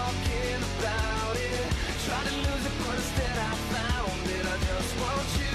talking about it. Tried to lose it, but instead I found it. I just want you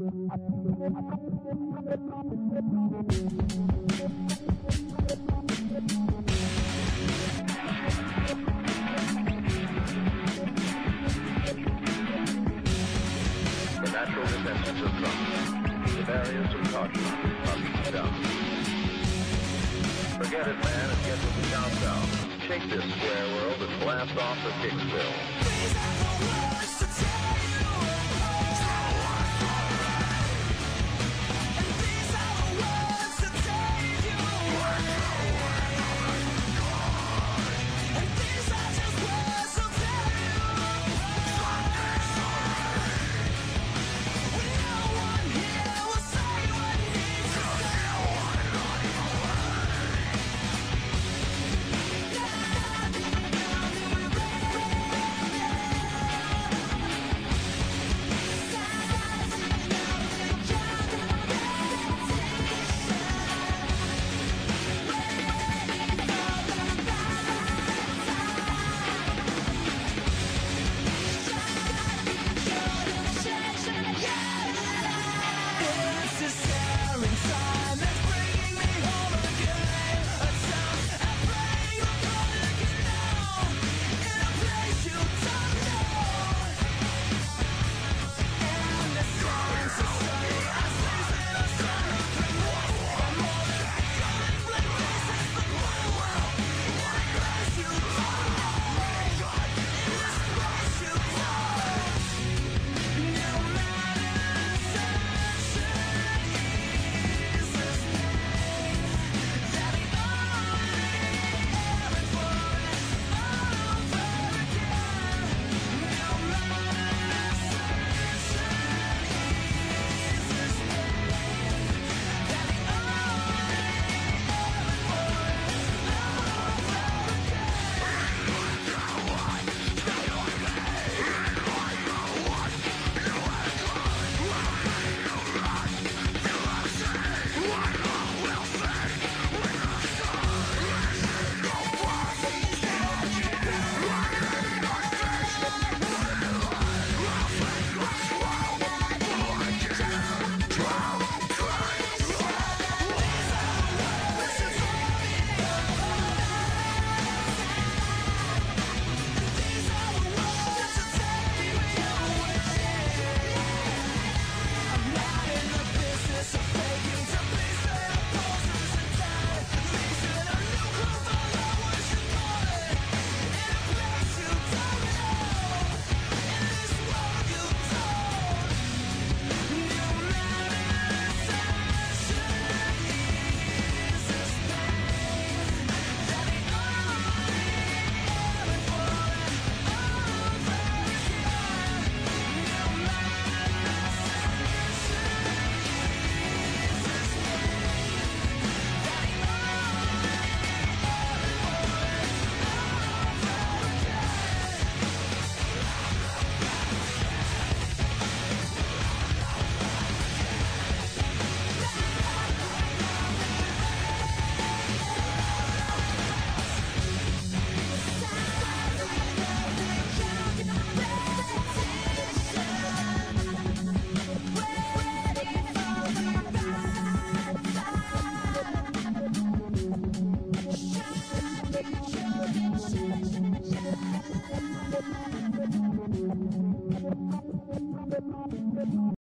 The natural defenses of drums, the barriers of caution must be down. Forget it, man, and get with the countdown. Shake this square world and blast off the Kicksville.